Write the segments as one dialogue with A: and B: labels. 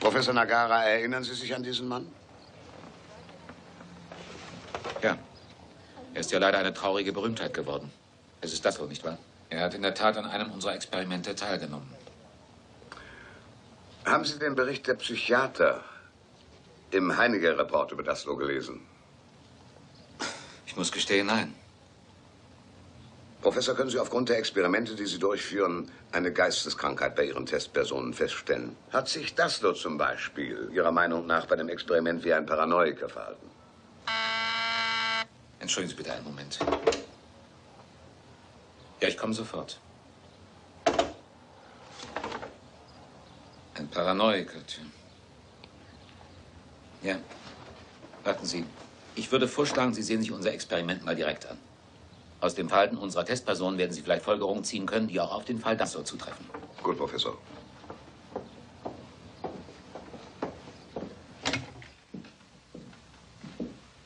A: Professor Nagara, erinnern Sie sich an diesen Mann?
B: Ja. Er ist ja leider eine traurige Berühmtheit geworden. Es ist das so, nicht wahr? Er hat in der Tat an einem unserer Experimente teilgenommen.
A: Haben Sie den Bericht der Psychiater im Heiniger-Report über das so gelesen?
B: Ich muss gestehen, nein.
A: Professor, können Sie aufgrund der Experimente, die Sie durchführen, eine Geisteskrankheit bei Ihren Testpersonen feststellen? Hat sich Daslo zum Beispiel Ihrer Meinung nach bei dem Experiment wie ein Paranoiker verhalten?
B: Entschuldigen Sie bitte einen Moment. Ja, ich komme sofort. Ein Paranoiker, tja. Ja. Warten Sie. Ich würde vorschlagen, Sie sehen sich unser Experiment mal direkt an. Aus dem Verhalten unserer Testpersonen werden Sie vielleicht Folgerungen ziehen können, die auch auf den Fall Dassler zutreffen.
A: Gut, Professor.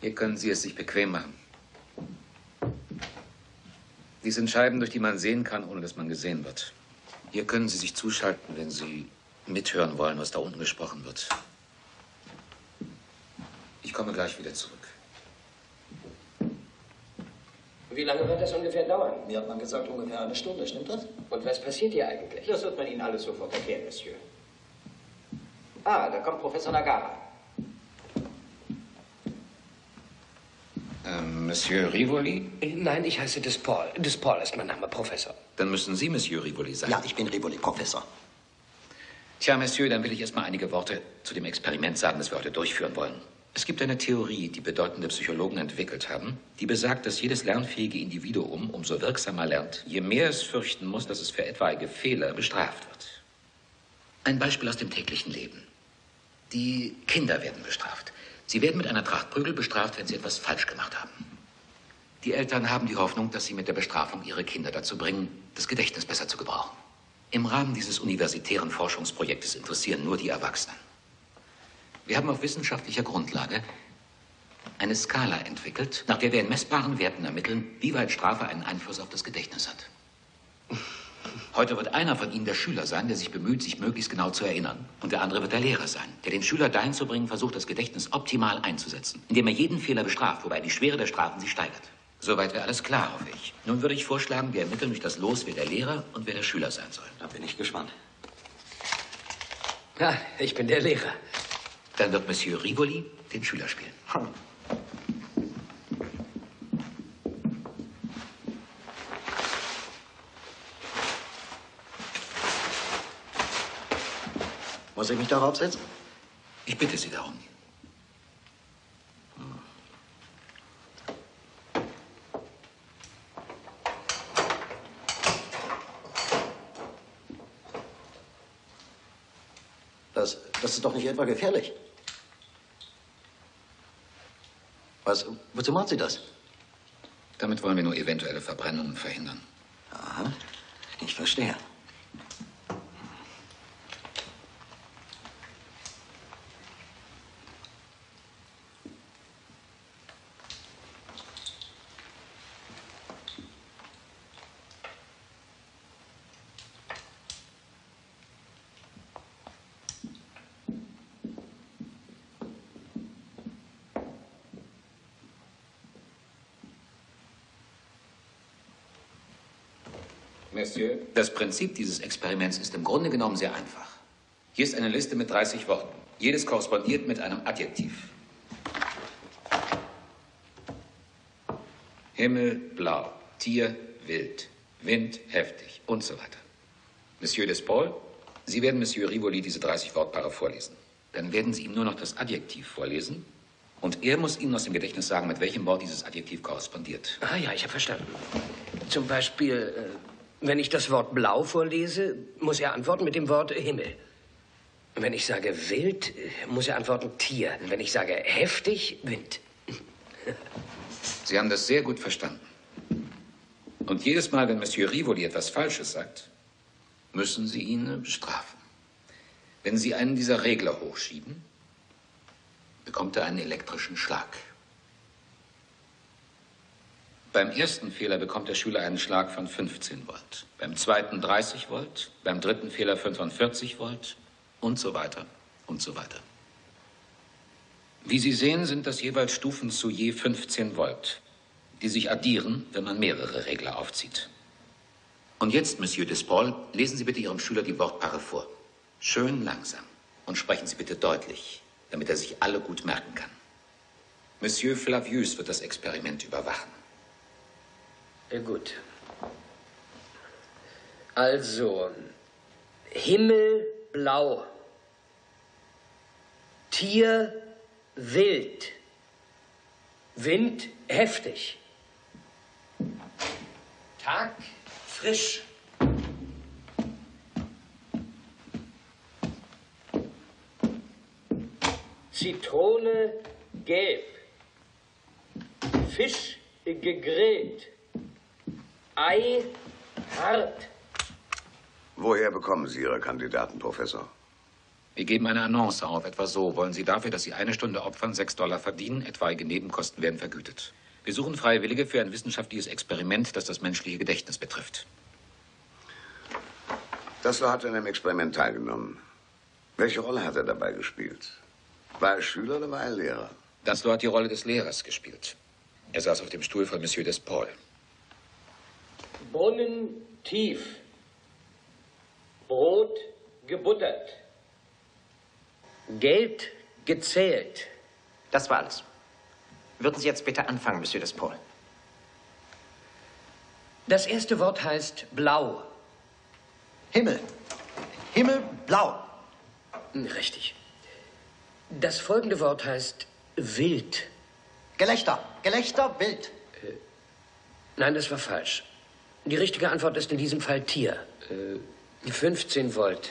B: Hier können Sie es sich bequem machen. Dies sind Scheiben, durch die man sehen kann, ohne dass man gesehen wird. Hier können Sie sich zuschalten, wenn Sie mithören wollen, was da unten gesprochen wird. Ich komme gleich wieder zurück.
C: Wie lange wird das ungefähr dauern?
D: Mir hat man gesagt, ungefähr eine Stunde, stimmt das?
C: Und was passiert hier eigentlich?
D: Das wird man Ihnen alles sofort erklären, Monsieur.
C: Ah, da kommt Professor Nagara.
B: Ähm, Monsieur Rivoli?
C: Nein, ich heiße Despol. Despol ist mein Name, Professor.
B: Dann müssen Sie Monsieur Rivoli sein.
D: Ja, ich bin Rivoli, Professor.
B: Tja, Monsieur, dann will ich erst mal einige Worte zu dem Experiment sagen, das wir heute durchführen wollen. Es gibt eine Theorie, die bedeutende Psychologen entwickelt haben, die besagt, dass jedes lernfähige Individuum umso wirksamer lernt, je mehr es fürchten muss, dass es für etwaige Fehler bestraft wird. Ein Beispiel aus dem täglichen Leben. Die Kinder werden bestraft. Sie werden mit einer Tracht Prügel bestraft, wenn sie etwas falsch gemacht haben. Die Eltern haben die Hoffnung, dass sie mit der Bestrafung ihre Kinder dazu bringen, das Gedächtnis besser zu gebrauchen. Im Rahmen dieses universitären Forschungsprojektes interessieren nur die Erwachsenen. Wir haben auf wissenschaftlicher Grundlage eine Skala entwickelt, nach der wir in messbaren Werten ermitteln, wie weit Strafe einen Einfluss auf das Gedächtnis hat. Heute wird einer von Ihnen der Schüler sein, der sich bemüht, sich möglichst genau zu erinnern. Und der andere wird der Lehrer sein, der den Schüler dahin zu bringen versucht, das Gedächtnis optimal einzusetzen, indem er jeden Fehler bestraft, wobei die Schwere der Strafen sich steigert. Soweit wäre alles klar, hoffe ich. Nun würde ich vorschlagen, wir ermitteln durch das Los, wer der Lehrer und wer der Schüler sein soll.
D: Da bin ich gespannt.
C: Ja, ich bin der Lehrer.
B: Dann wird Monsieur Rivoli den Schüler spielen.
D: Muss ich mich darauf setzen?
B: Ich bitte Sie darum.
D: Das, das ist doch nicht etwa gefährlich. Was, wozu macht sie das?
B: Damit wollen wir nur eventuelle Verbrennungen verhindern.
D: Aha, ich verstehe.
B: Monsieur, das Prinzip dieses Experiments ist im Grunde genommen sehr einfach. Hier ist eine Liste mit 30 Worten. Jedes korrespondiert mit einem Adjektiv. Himmel blau, Tier wild, Wind heftig und so weiter. Monsieur Despaul, Sie werden Monsieur Rivoli diese 30 Wortpaare vorlesen. Dann werden Sie ihm nur noch das Adjektiv vorlesen und er muss Ihnen aus dem Gedächtnis sagen, mit welchem Wort dieses Adjektiv korrespondiert.
C: Ah ja, ich habe verstanden. Zum Beispiel, äh, wenn ich das Wort blau vorlese, muss er antworten mit dem Wort Himmel. Wenn ich sage wild, äh, muss er antworten Tier. Wenn ich sage heftig, Wind.
B: Sie haben das sehr gut verstanden. Und jedes Mal, wenn Monsieur Rivoli etwas Falsches sagt, müssen Sie ihn bestrafen. Wenn Sie einen dieser Regler hochschieben, bekommt er einen elektrischen Schlag. Beim ersten Fehler bekommt der Schüler einen Schlag von 15 Volt, beim zweiten 30 Volt, beim dritten Fehler 45 Volt und so weiter. und so weiter. Wie Sie sehen, sind das jeweils Stufen zu je 15 Volt, die sich addieren, wenn man mehrere Regler aufzieht. Und jetzt, Monsieur Despaul, lesen Sie bitte Ihrem Schüler die Wortpaare vor. Schön langsam. Und sprechen Sie bitte deutlich, damit er sich alle gut merken kann. Monsieur Flavius wird das Experiment überwachen.
C: Ja, gut. Also, Himmel blau, Tier wild, Wind heftig, Tag frisch. Zitrone gelb, Fisch gegrillt, Ei hart.
A: Woher bekommen Sie Ihre Kandidaten, Professor?
B: Wir geben eine Annonce auf, etwa so. Wollen Sie dafür, dass Sie eine Stunde opfern, sechs Dollar verdienen? Etwaige Nebenkosten werden vergütet. Wir suchen Freiwillige für ein wissenschaftliches Experiment, das das menschliche Gedächtnis betrifft.
A: Dassler hat an dem Experiment teilgenommen. Welche Rolle hat er dabei gespielt? War er Schüler oder war er Lehrer?
B: Dassler hat die Rolle des Lehrers gespielt. Er saß auf dem Stuhl von Monsieur Despaul.
C: Brunnen tief, Brot gebuttert, Geld gezählt.
E: Das war alles. Würden Sie jetzt bitte anfangen, Monsieur Despaul?
C: Das erste Wort heißt blau.
D: Himmel. Himmel blau.
C: Richtig. Das folgende Wort heißt wild.
D: Gelächter. Gelächter wild.
C: Nein, das war falsch. Die richtige Antwort ist in diesem Fall Tier. Äh, 15 Volt.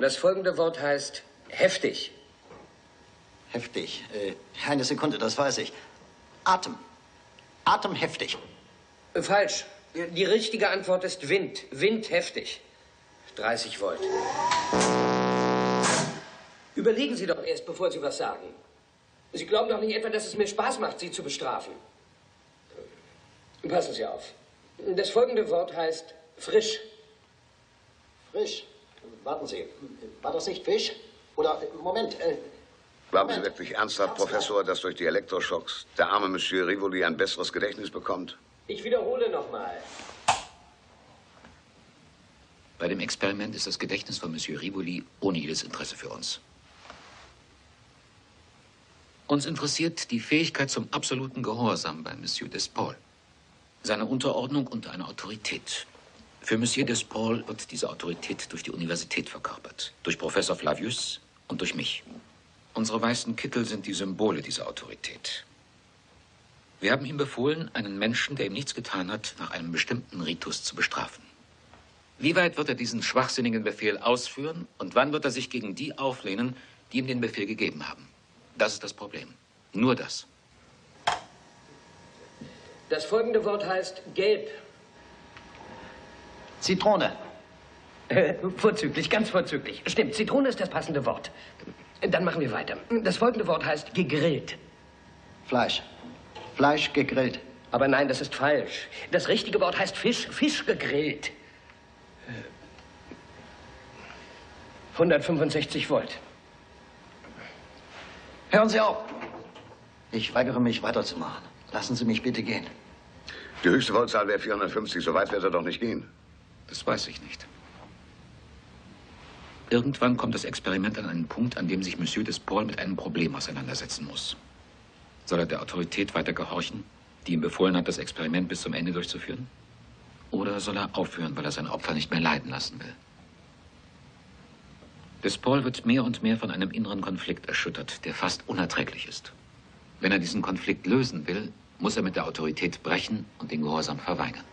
C: Das folgende Wort heißt heftig.
D: Heftig. Äh, eine Sekunde, das weiß ich. Atem. Atem heftig.
C: Äh, Falsch. Die richtige Antwort ist Wind. Wind heftig. 30 Volt. Überlegen Sie doch erst, bevor Sie was sagen. Sie glauben doch nicht etwa, dass es mir Spaß macht, Sie zu bestrafen. Passen Sie auf. Das folgende Wort heißt frisch.
D: Frisch. Warten Sie. War das nicht Fisch? Oder, Moment, äh,
A: Glauben Sie wirklich ernsthaft, Professor, dass durch die Elektroschocks der arme Monsieur Rivoli ein besseres Gedächtnis bekommt?
C: Ich wiederhole nochmal.
B: Bei dem Experiment ist das Gedächtnis von Monsieur Rivoli ohne jedes Interesse für uns. Uns interessiert die Fähigkeit zum absoluten Gehorsam bei Monsieur Despaul. Seine Unterordnung unter einer Autorität. Für Monsieur Despaul wird diese Autorität durch die Universität verkörpert. Durch Professor Flavius und durch mich. Unsere weißen Kittel sind die Symbole dieser Autorität. Wir haben ihm befohlen, einen Menschen, der ihm nichts getan hat, nach einem bestimmten Ritus zu bestrafen. Wie weit wird er diesen schwachsinnigen Befehl ausführen und wann wird er sich gegen die auflehnen, die ihm den Befehl gegeben haben? Das ist das Problem. Nur das.
C: Das folgende Wort heißt gelb.
D: Zitrone.
C: Äh, vorzüglich, ganz vorzüglich. Stimmt, Zitrone ist das passende Wort. Dann machen wir weiter. Das folgende Wort heißt gegrillt.
D: Fleisch. Fleisch gegrillt.
C: Aber nein, das ist falsch. Das richtige Wort heißt Fisch, Fisch gegrillt. 165 Volt.
D: Hören Sie auf. Ich weigere mich weiterzumachen. Lassen Sie mich bitte gehen.
A: Die höchste Voltzahl wäre 450, so weit wird er doch nicht gehen.
B: Das weiß ich nicht. Irgendwann kommt das Experiment an einen Punkt, an dem sich Monsieur Despaul mit einem Problem auseinandersetzen muss. Soll er der Autorität weiter gehorchen, die ihm befohlen hat, das Experiment bis zum Ende durchzuführen? Oder soll er aufhören, weil er sein Opfer nicht mehr leiden lassen will? Despaul wird mehr und mehr von einem inneren Konflikt erschüttert, der fast unerträglich ist. Wenn er diesen Konflikt lösen will, muss er mit der Autorität brechen und den Gehorsam verweigern.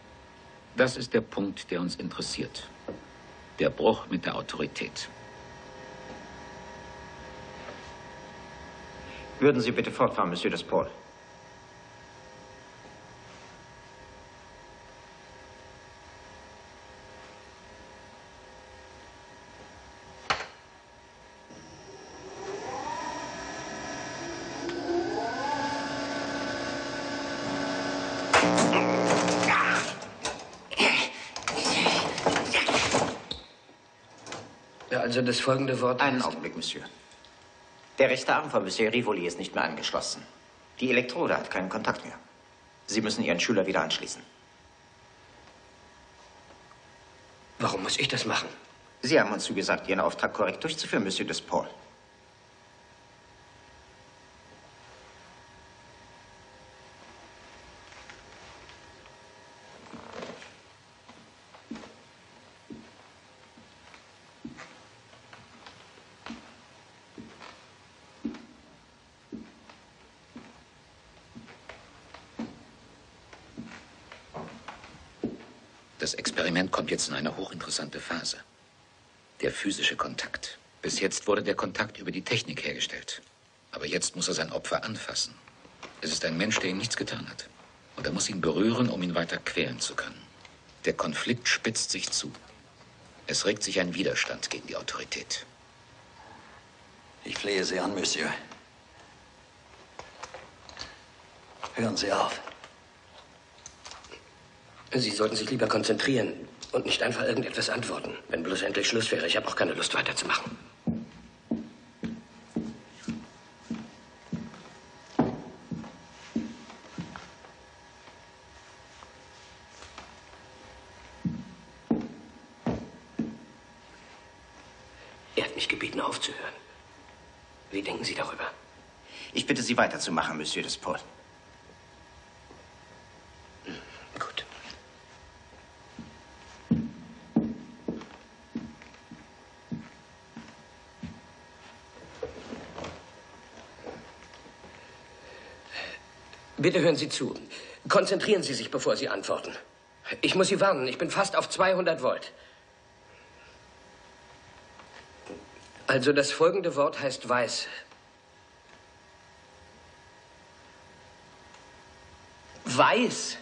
B: Das ist der Punkt, der uns interessiert. Der Bruch mit der Autorität.
E: Würden Sie bitte fortfahren, Monsieur Despaul?
C: Also das folgende Wort.
E: Einen Augenblick, Monsieur. Der rechte Arm von Monsieur Rivoli ist nicht mehr angeschlossen. Die Elektrode hat keinen Kontakt mehr. Sie müssen Ihren Schüler wieder anschließen.
C: Warum muss ich das machen?
E: Sie haben uns zugesagt, Ihren Auftrag korrekt durchzuführen, Monsieur Despaul.
B: Das Experiment kommt jetzt in eine hochinteressante Phase. Der physische Kontakt. Bis jetzt wurde der Kontakt über die Technik hergestellt. Aber jetzt muss er sein Opfer anfassen. Es ist ein Mensch, der ihm nichts getan hat. Und er muss ihn berühren, um ihn weiter quälen zu können. Der Konflikt spitzt sich zu. Es regt sich ein Widerstand gegen die Autorität.
D: Ich flehe Sie an, Monsieur. Hören Sie auf.
C: Sie sollten sich lieber konzentrieren und nicht einfach irgendetwas antworten. Wenn bloß endlich Schluss wäre. Ich habe auch keine Lust weiterzumachen. Er hat mich gebeten, aufzuhören. Wie denken Sie darüber?
E: Ich bitte Sie weiterzumachen, Monsieur Despaul.
C: Gut. Bitte hören Sie zu. Konzentrieren Sie sich, bevor Sie antworten. Ich muss Sie warnen, ich bin fast auf 200 Volt. Also das folgende Wort heißt weiß. Weiß.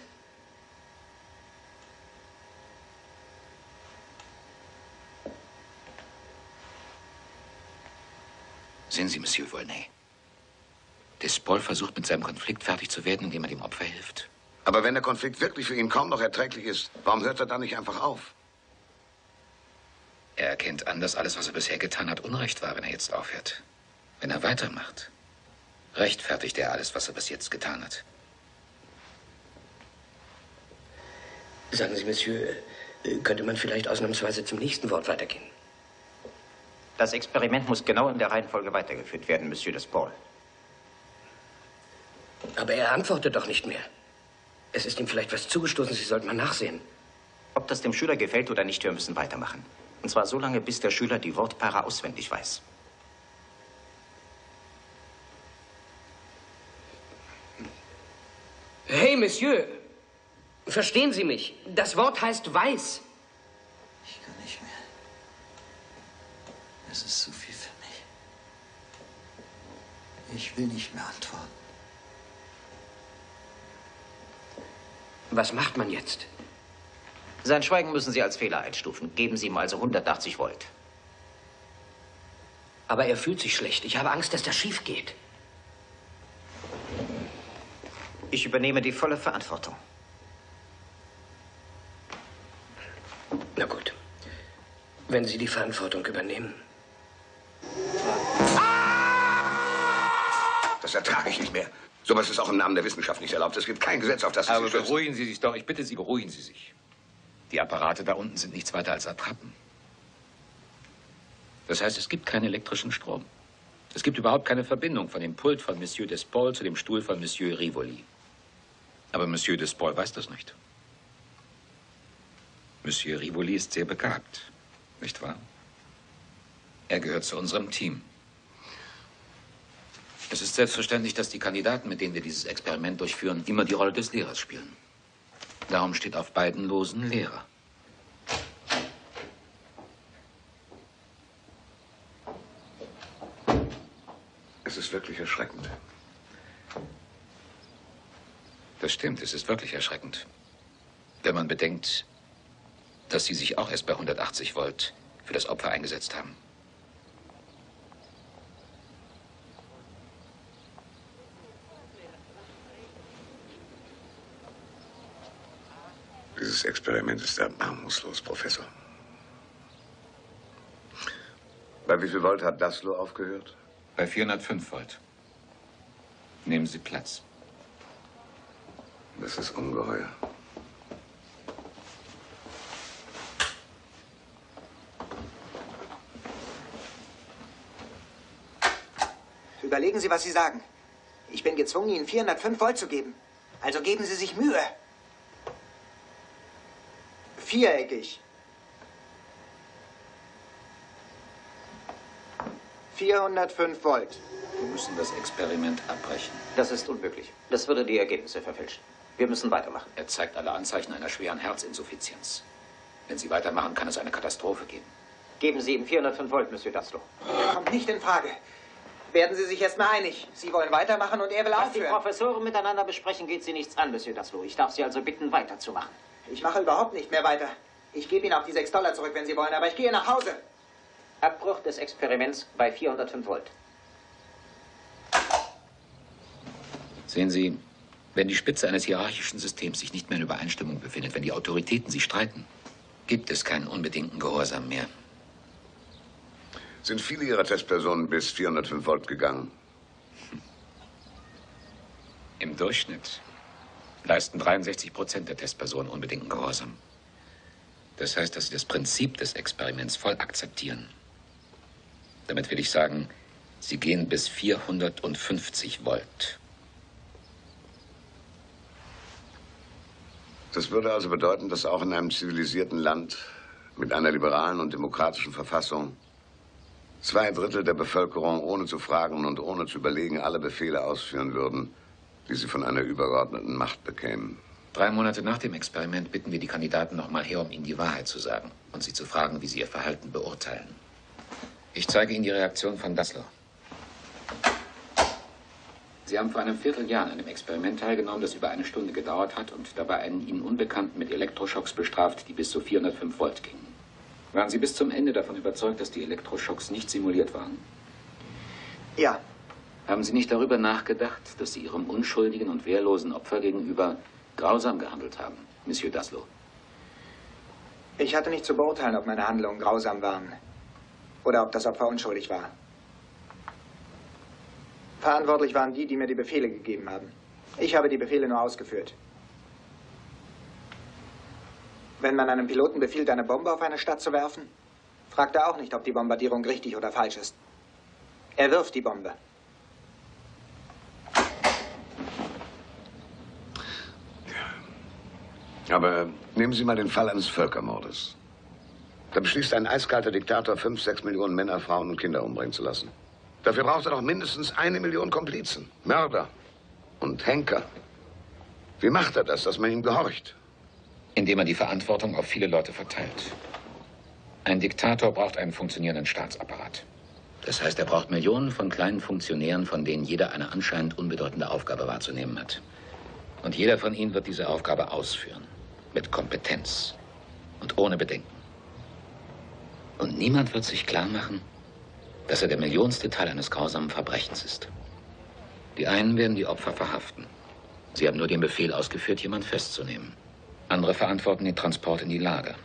B: Sehen Sie, Monsieur Volney. Despaul versucht, mit seinem Konflikt fertig zu werden, indem er dem Opfer hilft.
A: Aber wenn der Konflikt wirklich für ihn kaum noch erträglich ist, warum hört er dann nicht einfach auf?
B: Er erkennt an, dass alles, was er bisher getan hat, Unrecht war, wenn er jetzt aufhört. Wenn er weitermacht, rechtfertigt er alles, was er bis jetzt getan hat.
C: Sagen Sie, Monsieur, könnte man vielleicht ausnahmsweise zum nächsten Wort weitergehen?
E: Das Experiment muss genau in der Reihenfolge weitergeführt werden, Monsieur Despaul.
C: Aber er antwortet doch nicht mehr. Es ist ihm vielleicht was zugestoßen, Sie sollten mal nachsehen.
E: Ob das dem Schüler gefällt oder nicht, wir müssen weitermachen. Und zwar so lange, bis der Schüler die Wortpaare auswendig weiß.
C: Hey, Monsieur, verstehen Sie mich? Das Wort heißt weiß.
D: Ich kann nicht mehr. Es ist zu viel für mich. Ich will nicht mehr antworten.
C: Was macht man jetzt?
E: Sein Schweigen müssen Sie als Fehler einstufen. Geben Sie ihm also 180 Volt.
C: Aber er fühlt sich schlecht. Ich habe Angst, dass das schief geht.
E: Ich übernehme die volle Verantwortung.
C: Na gut. Wenn Sie die Verantwortung übernehmen.
A: Das ertrage ich nicht mehr. Sowas ist auch im Namen der Wissenschaft nicht erlaubt. Es gibt kein Gesetz, auf das Sie
B: Aber
A: sich
B: beruhigen Sie sich doch. Ich bitte Sie, beruhigen Sie sich. Die Apparate da unten sind nichts weiter als Attrappen. Das heißt, es gibt keinen elektrischen Strom. Es gibt überhaupt keine Verbindung von dem Pult von Monsieur Despaul zu dem Stuhl von Monsieur Rivoli. Aber Monsieur Despaul weiß das nicht. Monsieur Rivoli ist sehr begabt, nicht wahr? Er gehört zu unserem Team. Es ist selbstverständlich, dass die Kandidaten, mit denen wir dieses Experiment durchführen, immer die Rolle des Lehrers spielen. Darum steht auf beiden Losen Lehrer.
A: Es ist wirklich erschreckend.
B: Das stimmt, es ist wirklich erschreckend. Wenn man bedenkt, dass Sie sich auch erst bei 180 Volt für das Opfer eingesetzt haben.
A: Dieses Experiment ist erbarmungslos, Professor. Bei wie viel Volt hat Daslo aufgehört?
B: Bei 405 Volt. Nehmen Sie Platz.
A: Das ist ungeheuer.
F: Überlegen Sie, was Sie sagen. Ich bin gezwungen, Ihnen 405 Volt zu geben. Also geben Sie sich Mühe. Viereckig. 405 Volt.
B: Wir müssen das Experiment abbrechen.
E: Das ist unmöglich. Das würde die Ergebnisse verfälschen. Wir müssen weitermachen.
B: Er zeigt alle Anzeichen einer schweren Herzinsuffizienz. Wenn Sie weitermachen, kann es eine Katastrophe geben.
E: Geben Sie ihm 405 Volt, Monsieur Daslow.
F: Kommt nicht in Frage. Werden Sie sich erstmal einig. Sie wollen weitermachen und er will
E: Was die
F: aufhören.
E: Professoren miteinander besprechen, geht Sie nichts an, Monsieur Daslow. Ich darf Sie also bitten, weiterzumachen.
F: Ich mache überhaupt nicht mehr weiter. Ich gebe Ihnen auch die 6 Dollar zurück, wenn Sie wollen, aber ich gehe nach Hause.
E: Abbruch des Experiments bei 405 Volt.
B: Sehen Sie, wenn die Spitze eines hierarchischen Systems sich nicht mehr in Übereinstimmung befindet, wenn die Autoritäten sich streiten, gibt es keinen unbedingten Gehorsam mehr.
A: Sind viele Ihrer Testpersonen bis 405 Volt gegangen?
B: Im Durchschnitt leisten 63 Prozent der Testpersonen unbedingten Gehorsam. Das heißt, dass sie das Prinzip des Experiments voll akzeptieren. Damit will ich sagen, sie gehen bis 450 Volt.
A: Das würde also bedeuten, dass auch in einem zivilisierten Land mit einer liberalen und demokratischen Verfassung zwei Drittel der Bevölkerung ohne zu fragen und ohne zu überlegen alle Befehle ausführen würden, die sie von einer übergeordneten Macht bekämen.
B: Drei Monate nach dem Experiment bitten wir die Kandidaten nochmal her, um ihnen die Wahrheit zu sagen und sie zu fragen, wie sie ihr Verhalten beurteilen. Ich zeige Ihnen die Reaktion von Dassler. Sie haben vor einem Vierteljahr an einem Experiment teilgenommen, das über eine Stunde gedauert hat und dabei einen Ihnen Unbekannten mit Elektroschocks bestraft, die bis zu 405 Volt gingen. Waren Sie bis zum Ende davon überzeugt, dass die Elektroschocks nicht simuliert waren?
F: Ja,
B: Haben Sie nicht darüber nachgedacht, dass Sie Ihrem unschuldigen und wehrlosen Opfer gegenüber grausam gehandelt haben, Monsieur Daslow?
F: ich hatte nicht zu beurteilen, ob meine Handlungen grausam waren oder ob das Opfer unschuldig war. Verantwortlich waren die, die mir die Befehle gegeben haben. Ich habe die Befehle nur ausgeführt. Wenn man einem Piloten befiehlt, eine Bombe auf eine Stadt zu werfen, fragt er auch nicht, ob die Bombardierung richtig oder falsch ist. Er wirft die Bombe.
A: Aber nehmen Sie mal den Fall eines Völkermordes. Da beschließt ein eiskalter Diktator, fünf, sechs Millionen Männer, Frauen und Kinder umbringen zu lassen. Dafür braucht er doch mindestens eine Million Komplizen, Mörder und Henker. Wie macht er das, dass man ihm gehorcht?
B: Indem er die Verantwortung auf viele Leute verteilt. Ein Diktator braucht einen funktionierenden Staatsapparat. Das heißt, er braucht Millionen von kleinen Funktionären, von denen jeder eine anscheinend unbedeutende Aufgabe wahrzunehmen hat. Und jeder von ihnen wird diese Aufgabe ausführen. Mit Kompetenz und ohne Bedenken. Und niemand wird sich klar machen, dass er der millionste Teil eines grausamen Verbrechens ist. Die einen werden die Opfer verhaften. Sie haben nur den Befehl ausgeführt, jemand festzunehmen. Andere verantworten den Transport in die Lager.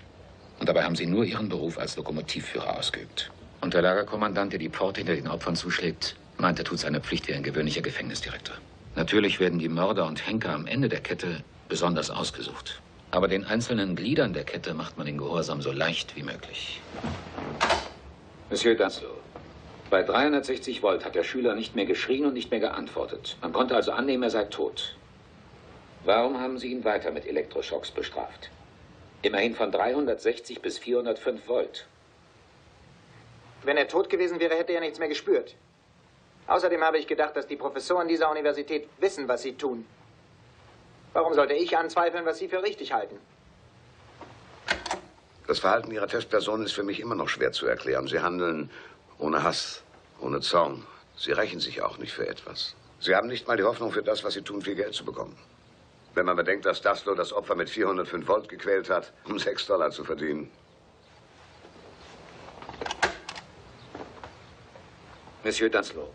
B: Und dabei haben sie nur ihren Beruf als Lokomotivführer ausgeübt. Und der Lagerkommandant, der die Pforte hinter den Opfern zuschlägt, meint, er tut seine Pflicht wie ein gewöhnlicher Gefängnisdirektor. Natürlich werden die Mörder und Henker am Ende der Kette besonders ausgesucht. Aber den einzelnen Gliedern der Kette macht man den Gehorsam so leicht wie möglich. Monsieur Daslow, bei 360 Volt hat der Schüler nicht mehr geschrien und nicht mehr geantwortet. Man konnte also annehmen, er sei tot. Warum haben Sie ihn weiter mit Elektroschocks bestraft? Immerhin von 360 bis 405 Volt.
F: Wenn er tot gewesen wäre, hätte er nichts mehr gespürt. Außerdem habe ich gedacht, dass die Professoren dieser Universität wissen, was sie tun. Warum sollte ich anzweifeln, was sie für richtig halten?
A: Das Verhalten Ihrer Testperson ist für mich immer noch schwer zu erklären. Sie handeln ohne Hass, ohne Zorn. Sie rächen sich auch nicht für etwas. Sie haben nicht mal die Hoffnung für das, was Sie tun, viel Geld zu bekommen. Wenn man bedenkt, dass Daslow das Opfer mit 405 Volt gequält hat, um 6 Dollar zu verdienen.
B: Monsieur Daslow,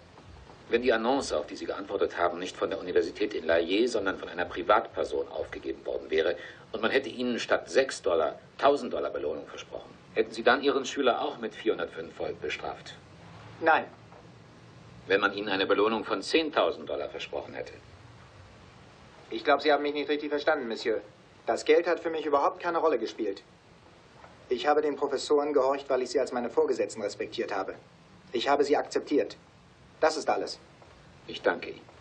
B: wenn die Annonce, auf die Sie geantwortet haben, nicht von der Universität in Laillé, sondern von einer Privatperson aufgegeben worden wäre und man hätte Ihnen statt 6 Dollar 1000 Dollar Belohnung versprochen, hätten Sie dann Ihren Schüler auch mit 405 Volt bestraft?
F: Nein.
B: Wenn man Ihnen eine Belohnung von 10.000 Dollar versprochen hätte.
F: Ich glaube, Sie haben mich nicht richtig verstanden, Monsieur. Das Geld hat für mich überhaupt keine Rolle gespielt. Ich habe den Professoren gehorcht, weil ich sie als meine Vorgesetzten respektiert habe. Ich habe sie akzeptiert. Das ist alles.
B: Ich danke Ihnen.